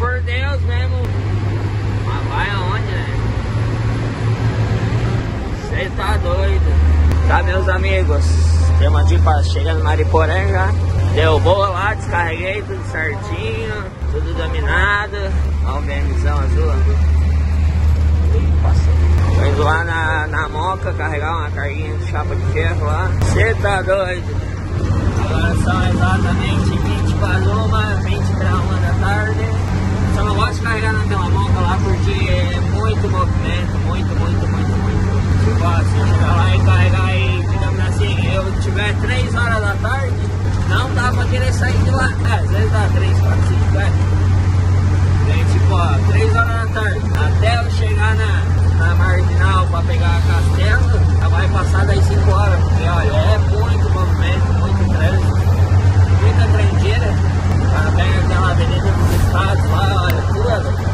por Deus mesmo. Mas vai aonde, né? Você tá doido. Tá, meus amigos? Temos aqui pra chegar no Mariporã já. Deu boa lá, descarreguei tudo certinho, tudo dominado. Olha o BMzão azul, ó. Passou. Tô indo lá na, na moca carregar uma carguinha de chapa de ferro lá. Você tá doido? Agora são exatamente 20 para uma, 20 para uma da tarde. Só não gosto de carregar naquela moca lá porque é muito movimento, muito, muito, muito, muito. Tipo assim, chegar lá e carregar aí, digamos assim, eu tiver 3 horas da tarde, não dá pra querer sair de lá. É, às vezes dá 3, 4, 5, é. Vem tipo, ó, 3 horas da tarde, até eu chegar na, na marginal pra pegar a castelo, já vai passar das 5 horas, porque olha, é muito movimento, muito trânsito, muita tranqueira. Cara, pega aquela avenida dos estados lá, olha, tudo.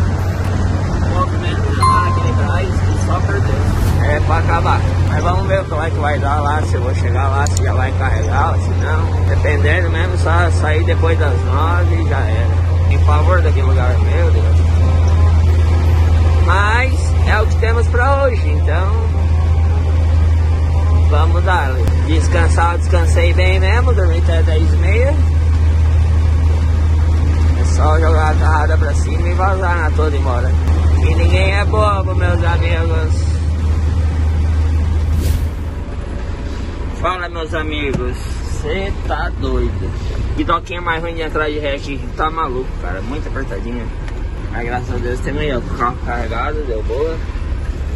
Movimento lá, aquele gás, que só perdeu. É pra acabar. Mas vamos ver como é que vai dar lá, se eu vou chegar lá, se já vai carregar, se não. Dependendo mesmo, só sair depois das 9 e já era. Em favor daquele lugar, meu Deus. Mas é o que temos pra hoje, então vamos dar. Descansar, descansei bem mesmo, dormi até 10 e meia. É só jogar a carrada pra cima e vazar na toda embora. E ninguém é bobo, meus amigos. Meus amigos. Você tá doido. Que toquinha mais ruim de entrar de ré aqui. Tá maluco, cara. Muito apertadinha. Mas graças a Deus ó, o carro carregado, deu boa.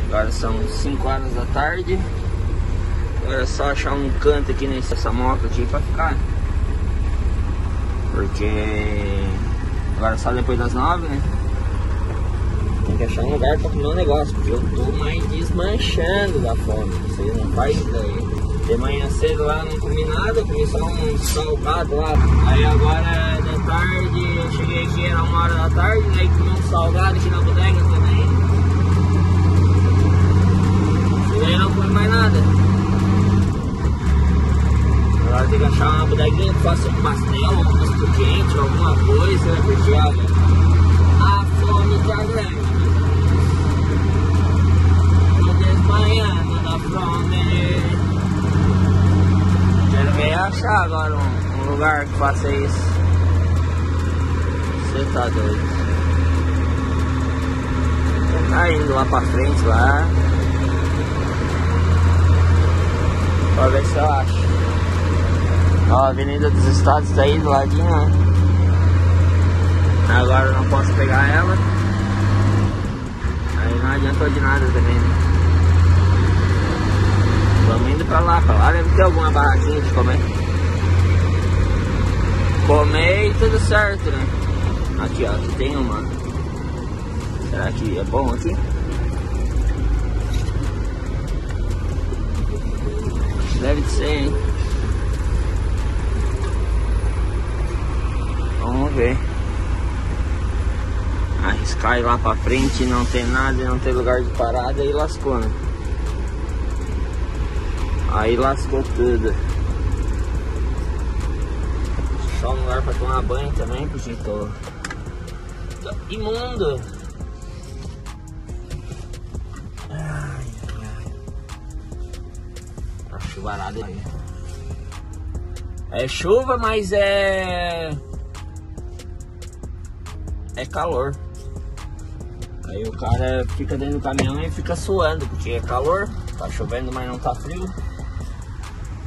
Agora são 5 horas da tarde. Agora é só achar um canto aqui nessa moto aqui pra ficar. Porque agora só depois das 9, né? Tem que achar um lugar pra comer um negócio, porque eu tô mais desmanchando da fome. Vocês não fazem ideia. De manhã cedo lá não comi nada, comi só um salgado lá. Aí agora da tarde, eu cheguei aqui, era uma hora da tarde, aí comi um salgado aqui na bodega também. E aí não comi mais nada. Agora tem que achar uma bodeguinha que faça um pastel, um misto quente, alguma coisa, porque olha, achar agora um, um lugar que faça isso. Você tá doido. Tá indo lá pra frente lá. Pra ver se eu acho. Ó, a Avenida dos Estados tá aí do ladinho, ó. Agora eu não posso pegar ela. Aí não adiantou de nada também, né? Vamos indo pra lá, pra lá deve ter alguma barraquinha de comer. Comer e tudo certo, né? Aqui, ó, aqui tem uma. Será que é bom aqui? Deve ser, hein? Vamos ver. Arriscar ir lá pra frente, não ter nada, não ter lugar de parada e lascou, né? Aí lascou tudo. Só um lugar pra tomar banho também, porque tô, tô imundo. Ai, ai. A chuvarada aí. É chuva, mas é. É calor. Aí o cara fica dentro do caminhão e fica suando, porque é calor, tá chovendo, mas não tá frio.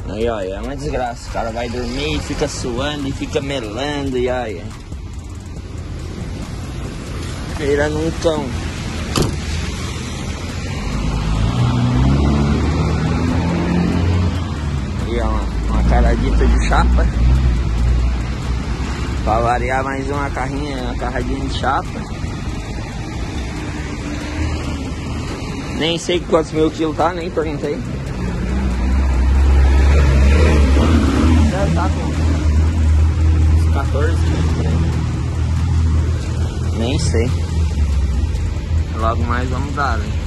Aí, ó, é uma desgraça. O cara vai dormir e fica suando e fica melando e olha. Virando um cão. E ó, uma caradita de chapa. Pra variar mais uma carrinha, uma carradinha de chapa. Nem sei quantos mil quilos tá, nem perguntei. Deve tá com 14 Nem sei. Logo mais vamos dar, né?